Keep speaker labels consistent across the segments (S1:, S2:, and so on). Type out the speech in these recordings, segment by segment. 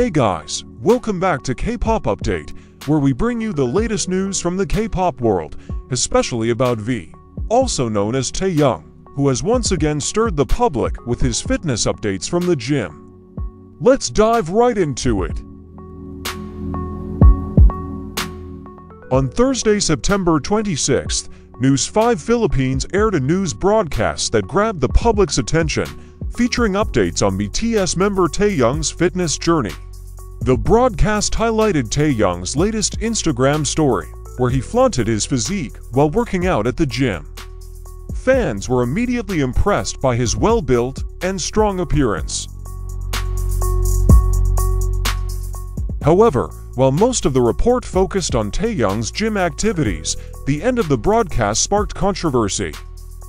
S1: Hey guys, welcome back to K-Pop Update, where we bring you the latest news from the K-pop world, especially about V, also known as Taehyung, who has once again stirred the public with his fitness updates from the gym. Let's dive right into it. On Thursday, September 26th, News 5 Philippines aired a news broadcast that grabbed the public's attention, featuring updates on BTS member Taehyung's fitness journey. The broadcast highlighted Taehyung's latest Instagram story, where he flaunted his physique while working out at the gym. Fans were immediately impressed by his well-built and strong appearance. However, while most of the report focused on Taehyung's gym activities, the end of the broadcast sparked controversy.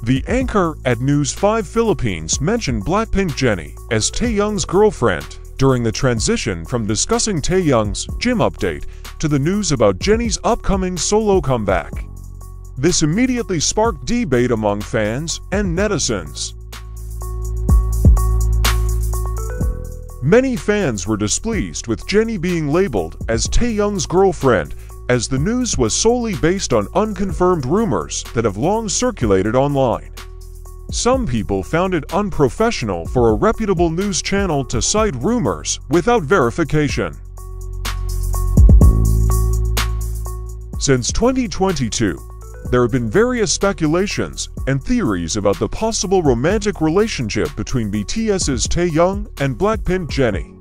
S1: The anchor at News 5 Philippines mentioned Blackpink Jennie as Taehyung's girlfriend during the transition from discussing Taehyung's gym update to the news about Jennie's upcoming solo comeback. This immediately sparked debate among fans and netizens. Many fans were displeased with Jennie being labeled as Taehyung's girlfriend as the news was solely based on unconfirmed rumors that have long circulated online. Some people found it unprofessional for a reputable news channel to cite rumors without verification. Since 2022, there have been various speculations and theories about the possible romantic relationship between BTS's Taehyung and Blackpink Jennie.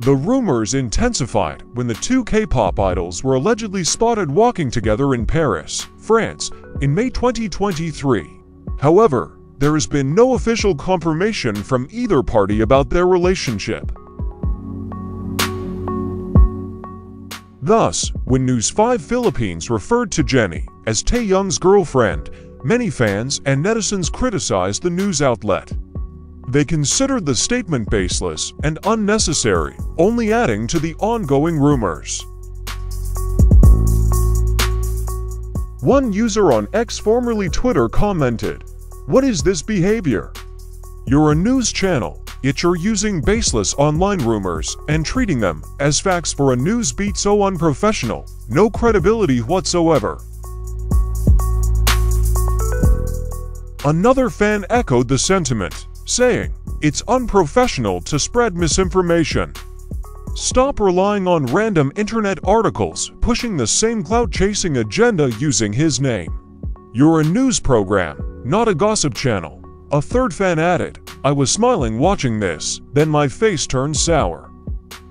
S1: The rumors intensified when the two K-pop idols were allegedly spotted walking together in Paris, France, in May 2023. However, there has been no official confirmation from either party about their relationship. Thus, when News 5 Philippines referred to Jennie as Taehyung's girlfriend, many fans and netizens criticized the news outlet. They considered the statement baseless and unnecessary, only adding to the ongoing rumors. One user on X formerly Twitter commented, What is this behavior? You're a news channel, yet you're using baseless online rumors and treating them as facts for a news beat so unprofessional, no credibility whatsoever. Another fan echoed the sentiment, saying, It's unprofessional to spread misinformation. Stop relying on random internet articles pushing the same clout-chasing agenda using his name. You're a news program, not a gossip channel. A third fan added, I was smiling watching this, then my face turned sour.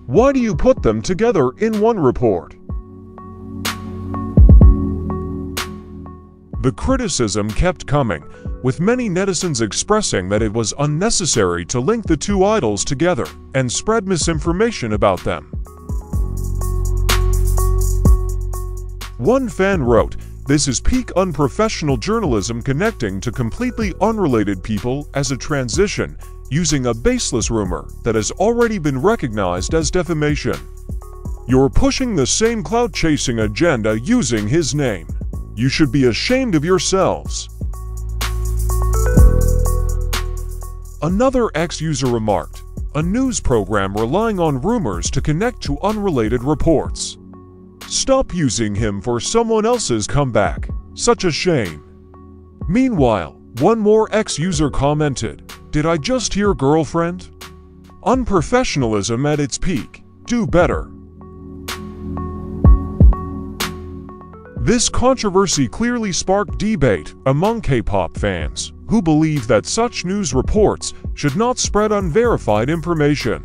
S1: Why do you put them together in one report? The criticism kept coming, with many netizens expressing that it was unnecessary to link the two idols together and spread misinformation about them. One fan wrote, this is peak unprofessional journalism connecting to completely unrelated people as a transition using a baseless rumor that has already been recognized as defamation. You're pushing the same clout-chasing agenda using his name. You should be ashamed of yourselves. Another X user remarked, a news program relying on rumors to connect to unrelated reports. Stop using him for someone else's comeback. Such a shame. Meanwhile, one more X-user commented, Did I just hear girlfriend? Unprofessionalism at its peak. Do better. This controversy clearly sparked debate among K-pop fans, who believe that such news reports should not spread unverified information.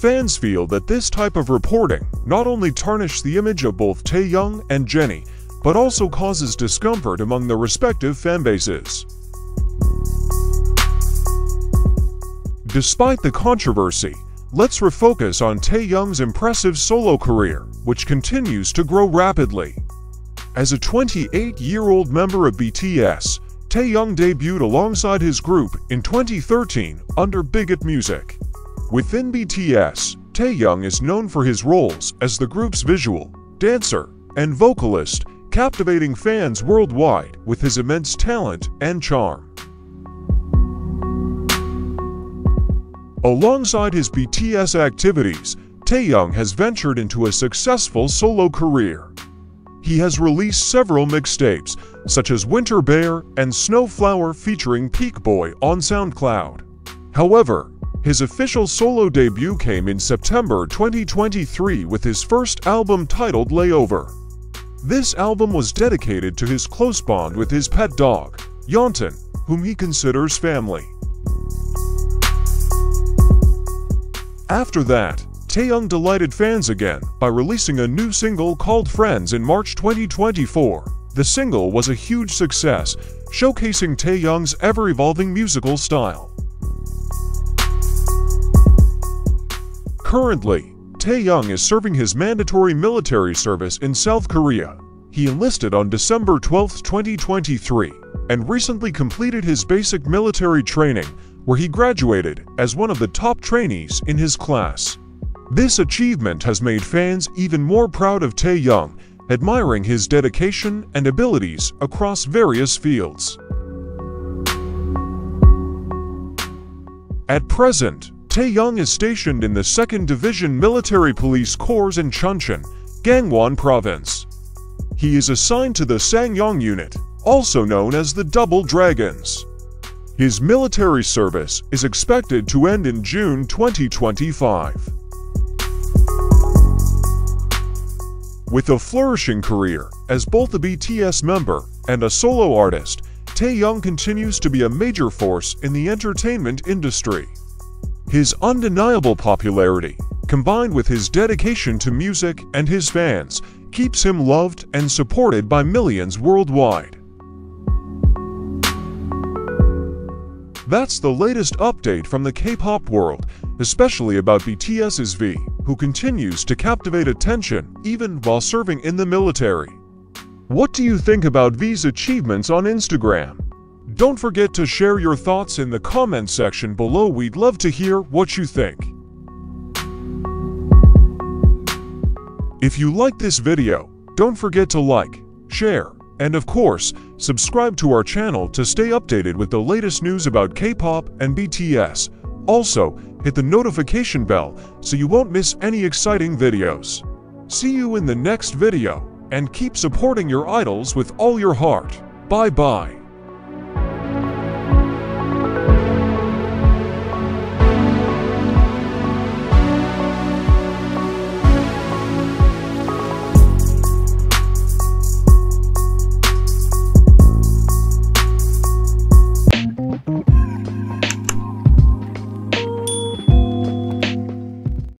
S1: Fans feel that this type of reporting not only tarnishes the image of both Taehyung and Jennie, but also causes discomfort among their respective fanbases. Despite the controversy, let's refocus on Taehyung's impressive solo career, which continues to grow rapidly. As a 28-year-old member of BTS, Taehyung debuted alongside his group in 2013 under Big Hit Music. Within BTS, Taehyung is known for his roles as the group's visual, dancer, and vocalist, captivating fans worldwide with his immense talent and charm. Alongside his BTS activities, Taehyung has ventured into a successful solo career. He has released several mixtapes, such as Winter Bear and Snowflower featuring Peakboy on SoundCloud. However, his official solo debut came in September 2023 with his first album titled Layover. This album was dedicated to his close bond with his pet dog, Yeontan, whom he considers family. After that, Taehyung delighted fans again by releasing a new single called Friends in March 2024. The single was a huge success, showcasing Taehyung's ever-evolving musical style. Currently, Taehyung is serving his mandatory military service in South Korea. He enlisted on December 12, 2023, and recently completed his basic military training, where he graduated as one of the top trainees in his class. This achievement has made fans even more proud of Taehyung, admiring his dedication and abilities across various fields. At present, Taehyung is stationed in the 2nd Division Military Police Corps in Chuncheon, Gangwon Province. He is assigned to the Ssangyong Unit, also known as the Double Dragons. His military service is expected to end in June 2025. With a flourishing career as both a BTS member and a solo artist, Taehyung continues to be a major force in the entertainment industry. His undeniable popularity, combined with his dedication to music and his fans, keeps him loved and supported by millions worldwide. That's the latest update from the K-pop world, especially about BTS's V, who continues to captivate attention even while serving in the military. What do you think about V's achievements on Instagram? Don't forget to share your thoughts in the comment section below. We'd love to hear what you think. If you like this video, don't forget to like, share, and of course, subscribe to our channel to stay updated with the latest news about K-pop and BTS. Also, hit the notification bell so you won't miss any exciting videos. See you in the next video, and keep supporting your idols with all your heart. Bye-bye.